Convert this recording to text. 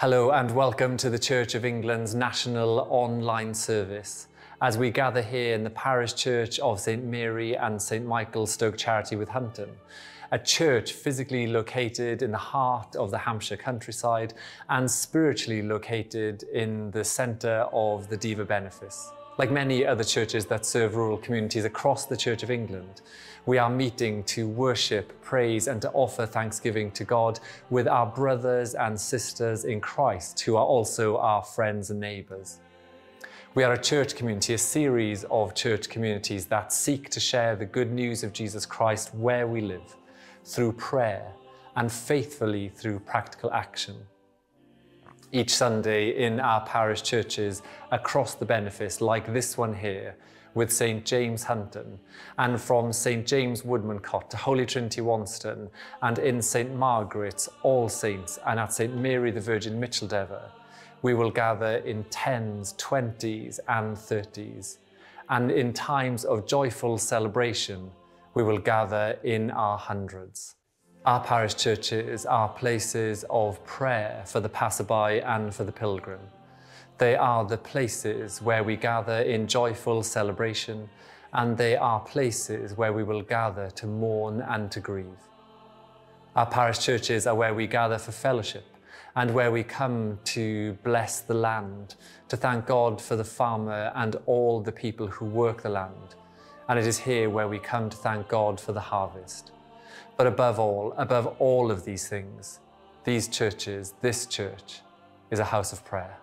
Hello and welcome to the Church of England's national online service as we gather here in the parish church of St Mary and St Michael Stoke Charity with Hunton, a church physically located in the heart of the Hampshire countryside and spiritually located in the centre of the Dever benefice. Like many other churches that serve rural communities across the Church of England, we are meeting to worship, praise, and to offer thanksgiving to God with our brothers and sisters in Christ, who are also our friends and neighbours. We are a church community, a series of church communities that seek to share the good news of Jesus Christ where we live, through prayer and faithfully through practical action each Sunday in our parish churches across the benefice, like this one here, with St James Hunton, and from St James Woodmancott to Holy Trinity Wonston, and in St Margaret's All Saints, and at St Mary the Virgin Micheldever, we will gather in tens, twenties, and thirties. And in times of joyful celebration, we will gather in our hundreds. Our parish churches are places of prayer for the passerby and for the pilgrim. They are the places where we gather in joyful celebration, and they are places where we will gather to mourn and to grieve. Our parish churches are where we gather for fellowship and where we come to bless the land, to thank God for the farmer and all the people who work the land. And it is here where we come to thank God for the harvest. But above all, above all of these things, these churches, this church, is a house of prayer.